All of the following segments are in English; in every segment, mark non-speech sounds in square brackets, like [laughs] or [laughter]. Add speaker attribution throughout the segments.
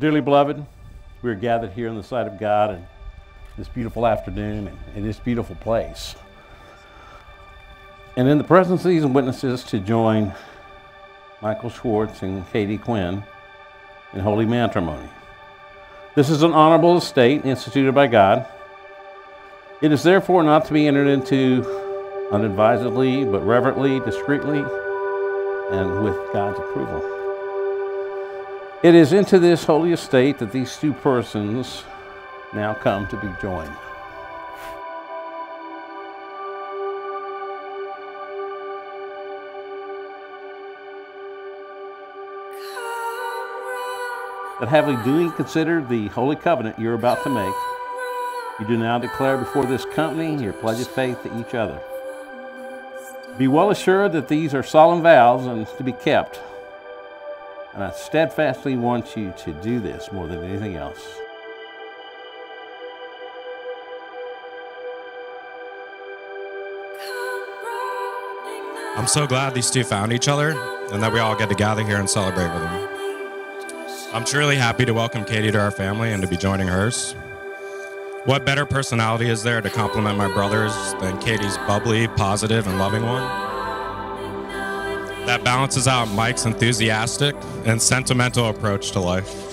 Speaker 1: Dearly beloved, we are gathered here in the sight of God in this beautiful afternoon and in this beautiful place. And in the presence of these witnesses to join Michael Schwartz and Katie Quinn in holy matrimony. This is an honorable estate instituted by God. It is therefore not to be entered into unadvisedly, but reverently, discreetly, and with God's approval. It is into this holy estate that these two persons now come to be joined. That having duly considered the holy covenant you're about to make, you do now declare before this company your pledge of faith to each other. Be well assured that these are solemn vows and to be kept. And I steadfastly want you to do this more than anything else.
Speaker 2: I'm so glad these two found each other and that we all get to gather here and celebrate with them. I'm truly happy to welcome Katie to our family and to be joining hers. What better personality is there to complement my brothers than Katie's bubbly, positive, and loving one? That balances out Mike's enthusiastic and sentimental approach to life.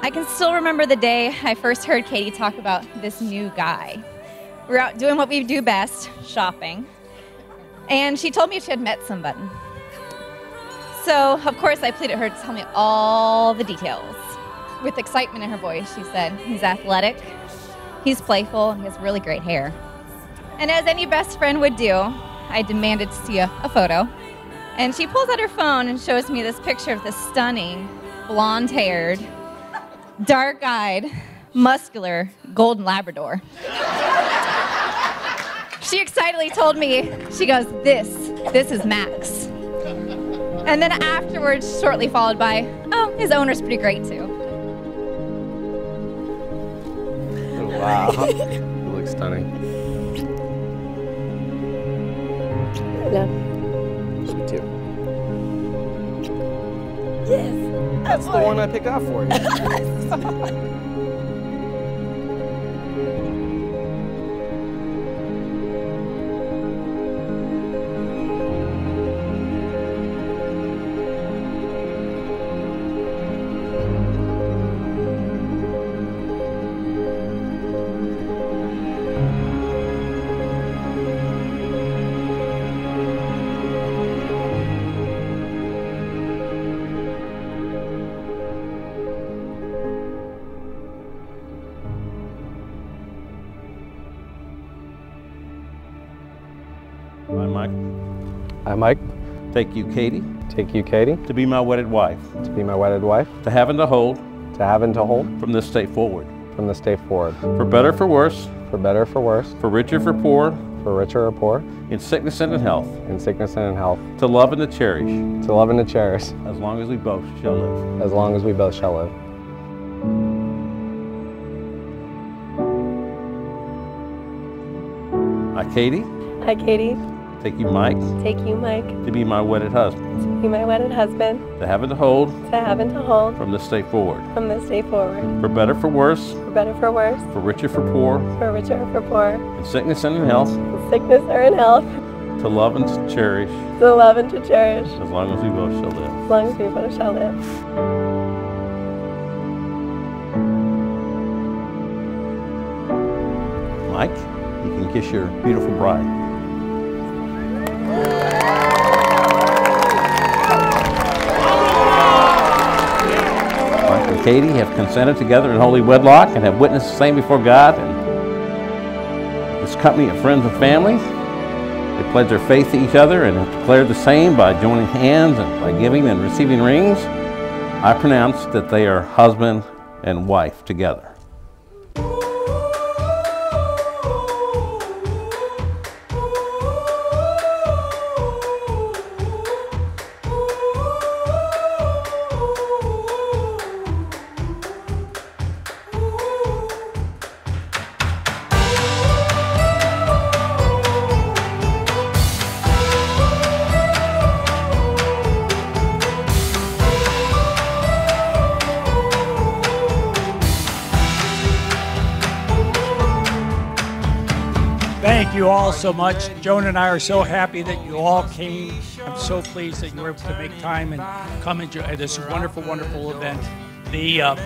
Speaker 3: I can still remember the day I first heard Katie talk about this new guy. We were out doing what we do best, shopping. And she told me she had met somebody. So, of course, I pleaded her to tell me all the details. With excitement in her voice, she said, He's athletic, he's playful, and he has really great hair. And as any best friend would do, I demanded to see a, a photo. And she pulls out her phone and shows me this picture of this stunning, blonde haired, dark eyed, muscular golden Labrador. she excitedly told me, she goes, This, this is Max. And then afterwards, shortly followed by, Oh, his owner's pretty great too.
Speaker 4: Wow. [laughs] you look stunning.
Speaker 5: Yeah.
Speaker 4: Me too.
Speaker 5: Yes.
Speaker 4: That's the one I picked out for you. [laughs]
Speaker 1: Mike,
Speaker 4: I, Mike,
Speaker 1: take you, Katie,
Speaker 4: take you, Katie,
Speaker 1: to be my wedded wife,
Speaker 4: to be my wedded wife,
Speaker 1: to have and to hold.
Speaker 4: To have and to hold.
Speaker 1: From this day forward,
Speaker 4: from this day forward,
Speaker 1: for better, for worse,
Speaker 4: for better, for worse,
Speaker 1: for richer, for poor,
Speaker 4: for richer or poor,
Speaker 1: in sickness and in health,
Speaker 4: in sickness and in health,
Speaker 1: to love and to cherish,
Speaker 4: to love and to cherish,
Speaker 1: as long as we both shall live.
Speaker 4: as long as we both shall live.
Speaker 1: I, Katie,
Speaker 5: Hi, Katie.
Speaker 1: Take you, Mike,
Speaker 5: Take you, Mike,
Speaker 1: to be my wedded husband,
Speaker 5: to be my wedded husband,
Speaker 1: to have and to hold.
Speaker 5: To have and to hold.
Speaker 1: From this day forward,
Speaker 5: from this day forward,
Speaker 1: for better, for worse,
Speaker 5: for better, for worse,
Speaker 1: for richer, for poor,
Speaker 5: for richer, for poor,
Speaker 1: in sickness and in health,
Speaker 5: in sickness or in health,
Speaker 1: to love and to cherish,
Speaker 5: to love and to cherish,
Speaker 1: as long as we both shall live.
Speaker 5: as long as we both shall live.
Speaker 1: Mike, you can kiss your beautiful bride. Katie have consented together in holy wedlock and have witnessed the same before God and this company of friends and family. They pledge their faith to each other and have declared the same by joining hands and by giving and receiving rings. I pronounce that they are husband and wife together.
Speaker 6: You all so much. Joan and I are so happy that you all came. I'm so pleased that you were able to make time and come enjoy this wonderful, wonderful event. The uh,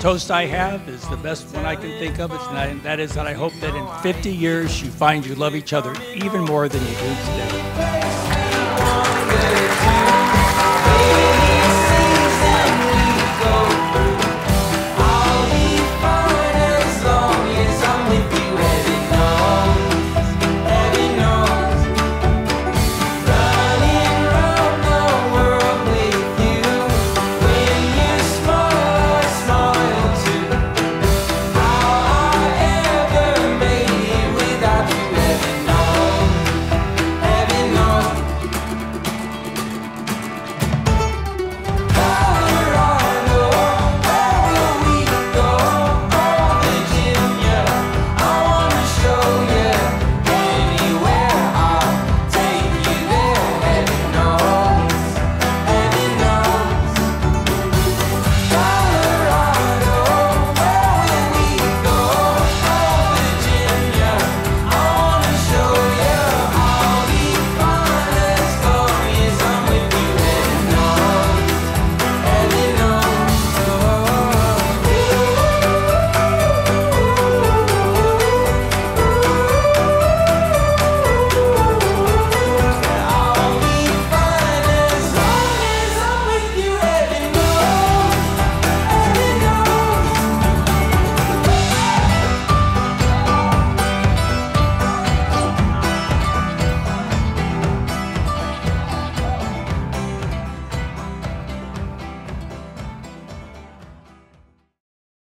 Speaker 6: toast I have is the best one I can think of, and that is that I hope that in 50 years you find you love each other even more than you do today.